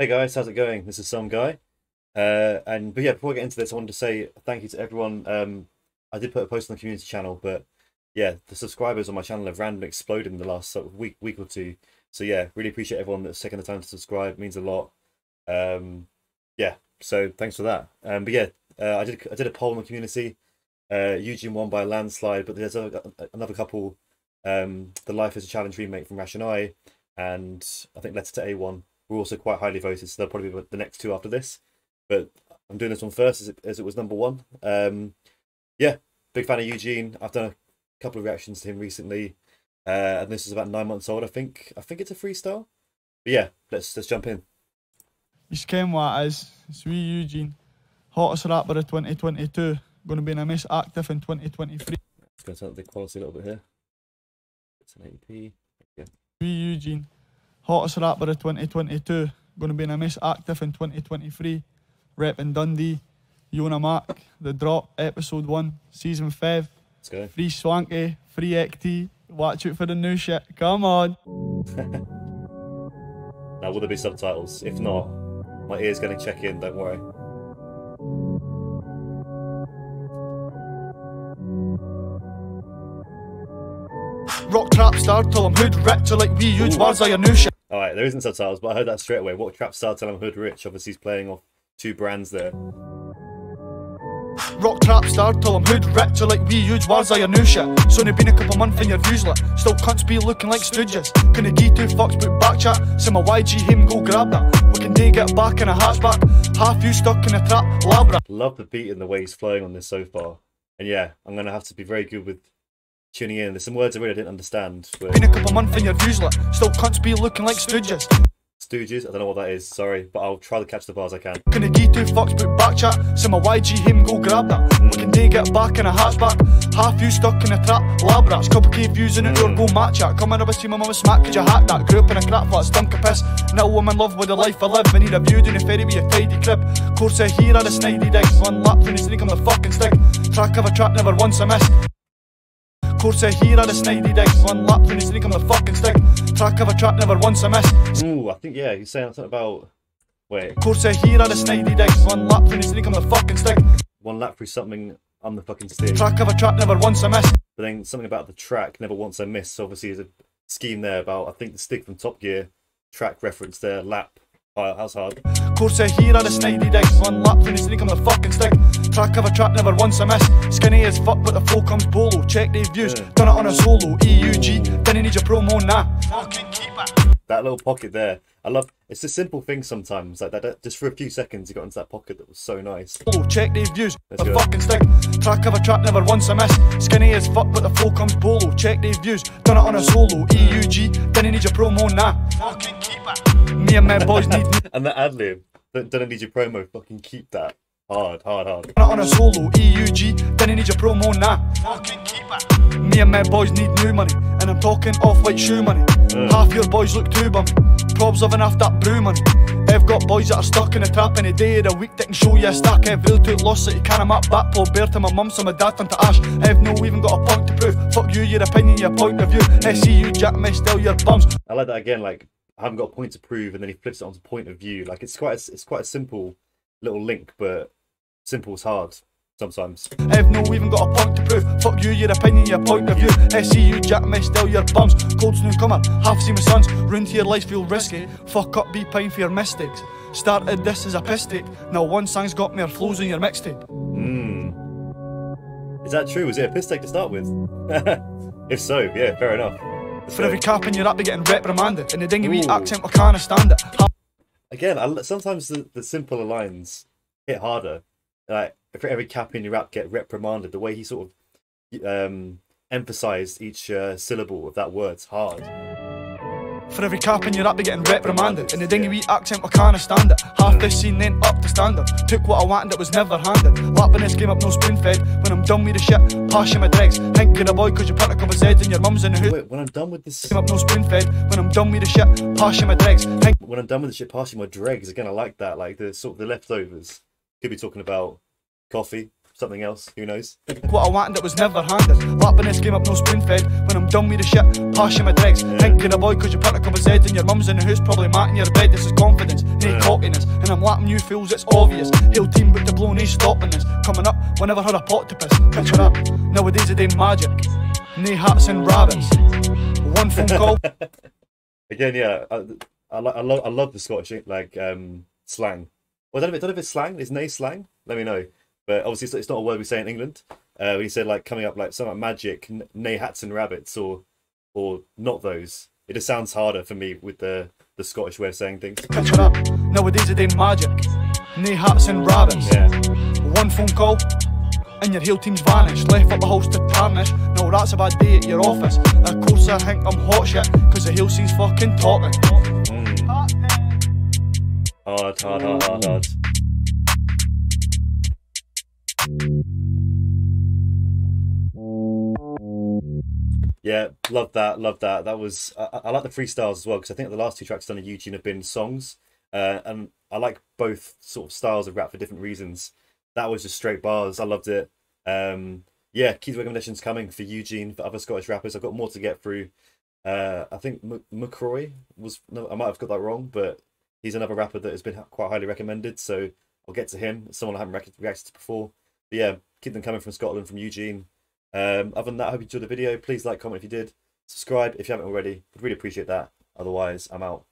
Hey guys, how's it going? This is some guy. Uh, and but yeah, before I get into this, I wanted to say thank you to everyone. Um, I did put a post on the community channel, but yeah, the subscribers on my channel have randomly exploded in the last sort of week, week or two. So yeah, really appreciate everyone that's taking the time to subscribe. It means a lot. Um, yeah, so thanks for that. Um, but yeah, uh, I did I did a poll in the community. Uh, Eugene won by a landslide, but there's a, another couple. Um, the Life is a Challenge remake from Ration and I think Letter to A1 were also quite highly voted, so they'll probably be the next two after this. But I'm doing this one first as it, as it was number one. Um, yeah, big fan of Eugene. I've done a couple of reactions to him recently, uh, and this is about nine months old. I think. I think it's a freestyle. But yeah, let's let's jump in. You ken is. It's wee Eugene, hottest rapper of 2022. Going to be in a Miss Active in 2023. Let's go to the quality a little bit here. It's an 80p. Yeah. Wee Eugene, hottest rapper of 2022. Going to be in a Miss Active in 2023. Rep in Dundee. Yona Mac, The Drop, Episode 1, Season 5. Let's go. Free Swanky, free XT. Watch out for the new shit. Come on. now, will there be subtitles? If not, my ear's going to check in, don't worry. Rock trap star, tell them hood rich, like we huge words are your new shit. Alright, there isn't subtitles, but I heard that straight away. What trap star, tell him hood rich. Obviously, he's playing off two brands there. Rock trap star, tell them hood rich, like we huge are your new shit. It's only been a couple months in your views, like still cunts be looking like stooges. Can I give two fucks but back chat? See my YG him go grab that. We can day get back in a hatchback. Half you stuck in a trap, labra. Love the beat and the way he's flowing on this so far. And yeah, I'm gonna have to be very good with tuning in. There's some words I really didn't understand. But... Been a couple months in your views, like still cunts be looking like stooges. Stooges, I don't know what that is, sorry, but I'll try to catch the bars I can. Can I give two fucks but back chat? See my YG him go grab that. Mm. We can day get back in a hatchback. Half you stuck in a trap, lab rats. Couple K views in it, mm. or go match it. Come in a see my mama smack, cause you hack that. Grew up in a crap flat, stunk of piss. Now I'm in love with the life I live. I need a view doing a ferry with a tidy crib. Course I hear on a snidey digs. One lap the sneak on the fucking stick. Track of a trap, never once I miss. Course I hear on a snidey digs. One lap from the sneak on the fucking stick. Track of a trap, never once I miss. Ooh, I think, yeah, he's saying something about. Wait. Course I hear on a snidey digs. One lap from the sneak on the fucking stick. One lap through something on the fucking stick. Track of a trap, never once I miss. But then something about the track, never once I miss. So obviously, there's a scheme there about, I think, the stick from Top Gear. Track reference there, lap. Oh, that's hard. Course I hear on a snidey digs. One lap from the sneak on the fucking stick. Track of a trap, never once I miss. Skinny as fuck, but the flow comes bolo. Check these views, Yeah. done it on a solo. EUG, didn't need your promo, nah. Fucking keep it. That little pocket there. I love. It's a simple thing sometimes. Like that, that- just for a few seconds, you got into that pocket that was so nice. Solo, check these views, Let's the go. fucking stick. Track of a trap, never once I miss. Skinny as fuck, but the flow comes bolo. Check these views, done it on a solo. EUG, didn't need your promo, nah. Fucking. Me and my boys need And that ad lib. Don't, don't need your promo. Fucking keep that. Hard, hard, hard. Not on a solo EUG, didn't need your promo, nah. Fucking keep it. Me and my boys need new money, and I'm talking off white shoe money. Half your boys look too bummy. Probs living off that brew money. I've got boys that are stuck in a trap in a day of the week that can show you a stack. I've real took lost that you can't map back Paul Bear to my mum, so my dad turned to ash. I've no even got a point to prove. Fuck you, your opinion, your point of view. I see you, Jack, me still your bums. I like that again. Like I haven't got a point to prove, and then he flips it onto point of view. Like it's quite. A, it's quite a simple little link, but simple is hard sometimes. I've no even got a point to prove. Fuck you, your opinion, your point of view. I see you, Jack, me still your bums. Cold's newcomer, half see my sons. To your life feel risky. Fuck up, be pine for your mistakes. Started this as a piss take. Now one song's got more flows in your mixtape. Hmm. Is that true? Was it a piss take to start with? if so, yeah, fair enough. For every cap in your rap, be getting reprimanded. In the dingy wee accent, I can't stand it. Again, I, sometimes the, the simpler lines hit harder. Like for every cap in your rap, get reprimanded. The way he sort of um, emphasized each uh, syllable of that word's hard. For every cap in your rap, be getting reprimanded. In the dingy wee accent, I can't stand it. Half this scene ain't up to standard. Took what I wanted, it was never handed. Lapping this game up, no spoon fed. When I'm done with the shit, pass you my dregs. Think of the boy, cause you put a couple heads and your mum's in the hood. Wait, when I'm done with this, Game up, no spoon fed. When I'm done with the shit, pass you my dregs. Think when I'm done with the shit, passing my dregs again. I like that. Like the sort of the leftovers. Could be talking about coffee, something else. Who knows? What I wanted that was never handed. Lapping this game up, no spoon fed. When I'm done with the shit, pass you my dregs. Thinking a boy, cause you put a couple of head and your mum's in the house, probably mat in your bed. This is confidence, no cockiness. And I'm lapping you fools, it's obvious. Hill team with the blow, no stopping this. Coming up, whenever had a pot to piss. Picture that. Nowadays, it ain't magic. Nay hats and rabbits. One phone call. Again, yeah, I, I, I, love, I love the Scottish like um, slang. Well, I don't know, if, I don't know if it's slang. Is nay slang? Let me know. But obviously, it's, not a word we say in England. Uh, when said like coming up like something like magic, nay hats and rabbits, or or not those. It just sounds harder for me with the the Scottish way of saying things. Picture that. Nowadays, it ain't magic. Nay hats and rabbits. Yeah. One phone call and your heel team's vanished. Left up the house to tarnish. No, that's a bad day at your office. Of course, I think I'm hot shit, cause the heel scene's fucking talking. Mm. Hard, hard, hard, hard, hard. Yeah, love that, love that. That was I, I like the freestyles as well because I think the last two tracks done on Eugene have been songs, uh, and I like both sort of styles of rap for different reasons. That was just straight bars. I loved it. Um, yeah, keep the recommendations coming for Eugene for other Scottish rappers. I've got more to get through. Uh, I think M- McCroy was no, I might have got that wrong, but he's another rapper that has been quite highly recommended. So I'll get to him. Someone I haven't rec- reacted to before. But yeah, keep them coming from Scotland, from Eugene. Um, other than that, I hope you enjoyed the video. Please like, comment if you did. Subscribe if you haven't already. Would really appreciate that. Otherwise, I'm out.